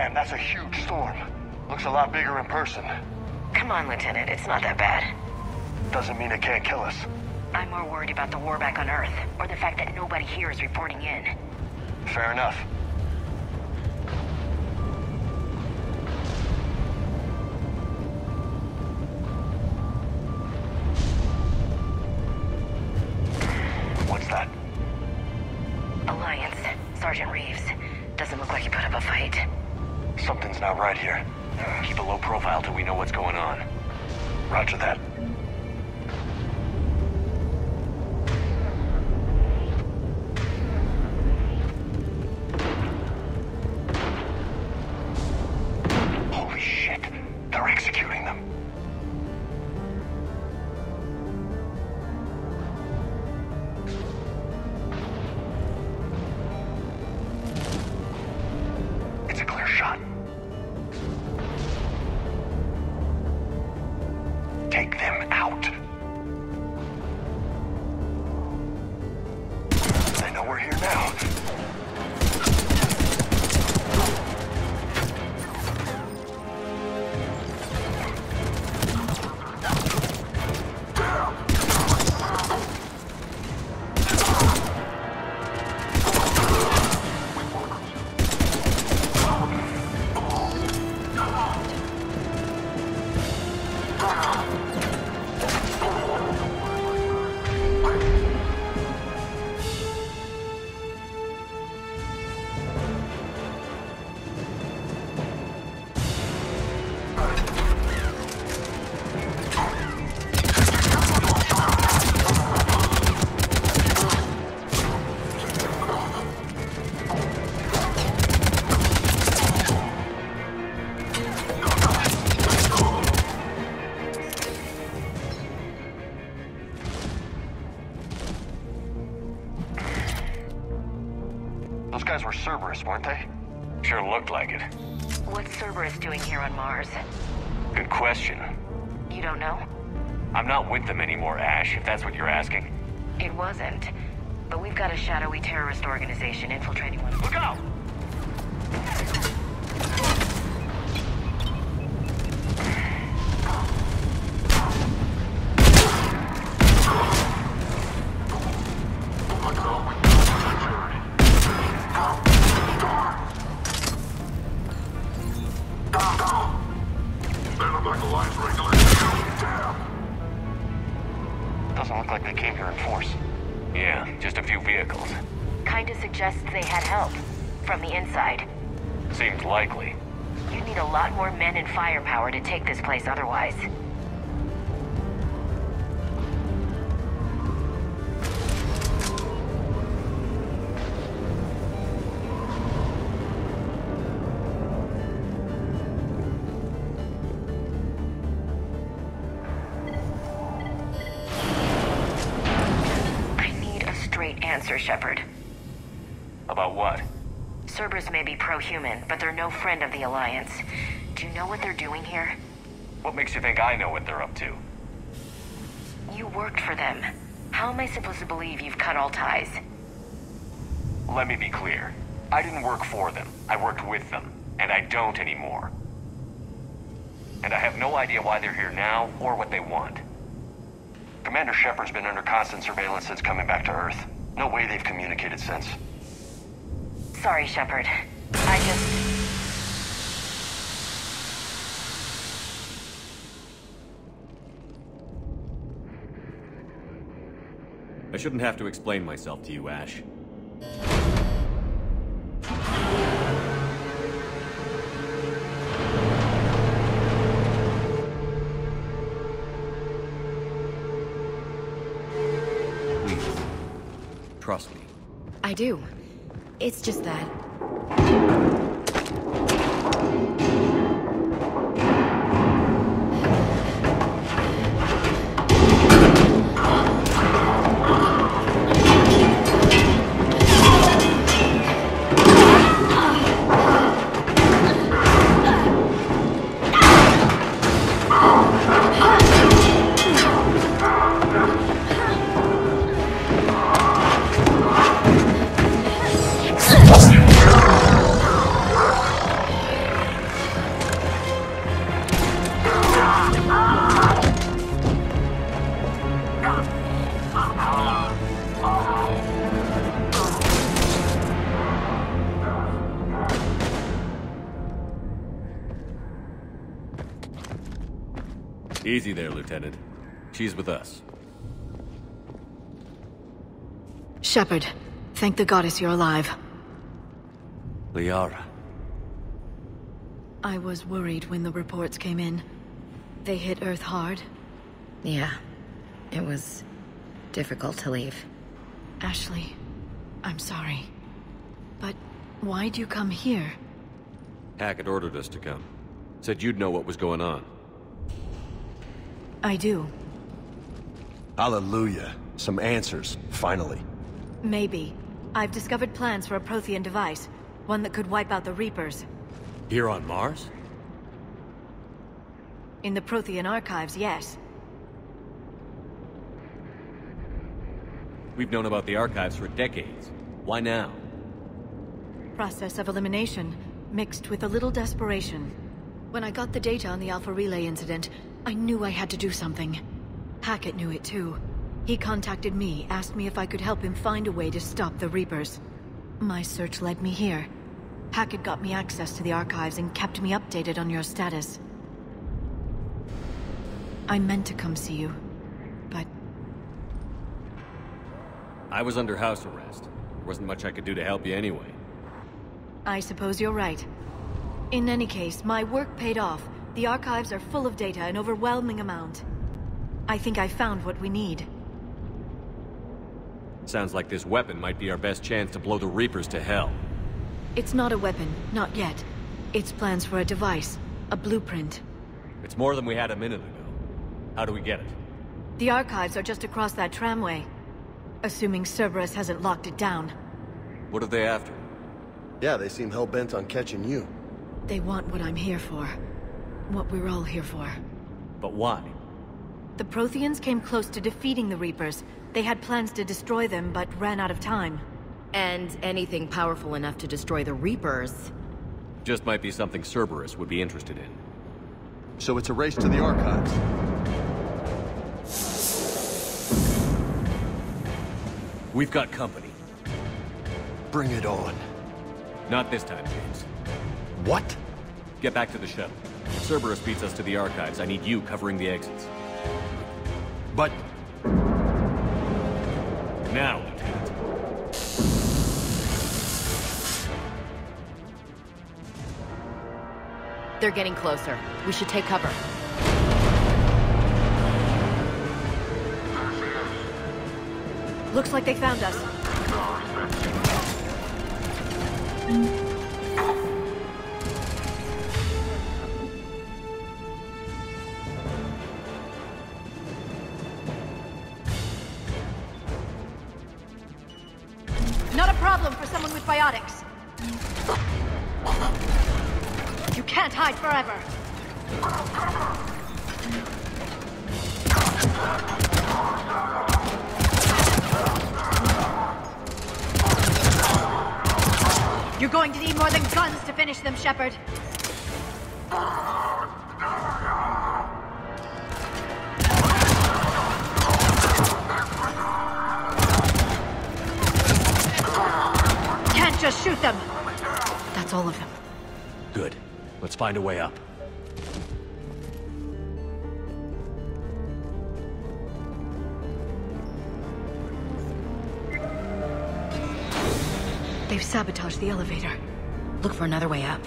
Damn, that's a huge storm. Looks a lot bigger in person. Come on, Lieutenant. It's not that bad. Doesn't mean it can't kill us. I'm more worried about the war back on Earth, or the fact that nobody here is reporting in. Fair enough. Cerberus, weren't they? Sure looked like it. What's Cerberus doing here on Mars? Good question. You don't know? I'm not with them anymore, Ash, if that's what you're asking. It wasn't. But we've got a shadowy terrorist organization infiltrating one Look out! Kinda suggests they had help. From the inside. Seems likely. You'd need a lot more men and firepower to take this place otherwise. I need a straight answer, Shepard. About what? Cerberus may be pro-human, but they're no friend of the Alliance. Do you know what they're doing here? What makes you think I know what they're up to? You worked for them. How am I supposed to believe you've cut all ties? Let me be clear. I didn't work for them. I worked with them. And I don't anymore. And I have no idea why they're here now or what they want. Commander Shepard's been under constant surveillance since coming back to Earth. No way they've communicated since. Sorry, Shepard. I just... I shouldn't have to explain myself to you, Ash. Please, trust me. I do. It's just that. Easy there, Lieutenant. She's with us. Shepard, thank the goddess you're alive. Liara. I was worried when the reports came in. They hit Earth hard. Yeah. It was difficult to leave. Ashley, I'm sorry. But why'd you come here? Hackett ordered us to come. Said you'd know what was going on. I do. Hallelujah. Some answers, finally. Maybe. I've discovered plans for a Prothean device. One that could wipe out the Reapers. Here on Mars? In the Prothean archives, yes. We've known about the archives for decades. Why now? Process of elimination, mixed with a little desperation. When I got the data on the Alpha Relay incident, I knew I had to do something. Hackett knew it too. He contacted me, asked me if I could help him find a way to stop the Reapers. My search led me here. Hackett got me access to the archives and kept me updated on your status. I meant to come see you, but I was under house arrest. There wasn't much I could do to help you anyway. I suppose you're right. In any case, my work paid off. The archives are full of data, an overwhelming amount. I think I found what we need. Sounds like this weapon might be our best chance to blow the Reapers to hell. It's not a weapon, not yet. It's plans for a device, a blueprint. It's more than we had a minute ago. How do we get it? The archives are just across that tramway. Assuming Cerberus hasn't locked it down. What are they after? Yeah, they seem hell-bent on catching you. They want what I'm here for. What we're all here for. But why? The Protheans came close to defeating the Reapers. They had plans to destroy them, but ran out of time. And anything powerful enough to destroy the Reapers. Just might be something Cerberus would be interested in. So it's a race to the archives. We've got company. Bring it on. Not this time, James. What? Get back to the shuttle. If Cerberus beats us to the archives, I need you covering the exits. But... Now, Lieutenant. They're getting closer. We should take cover. Looks like they found us. Problem for someone with biotics. You can't hide forever. You're going to need more than guns to finish them, Shepard. Just shoot them. That's all of them. Good. Let's find a way up. They've sabotaged the elevator. Look for another way up.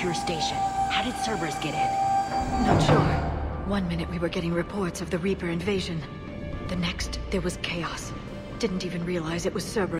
Secure station. How did Cerberus get in? Not sure. One minute we were getting reports of the Reaper invasion. The next, there was chaos. Didn't even realize it was Cerberus.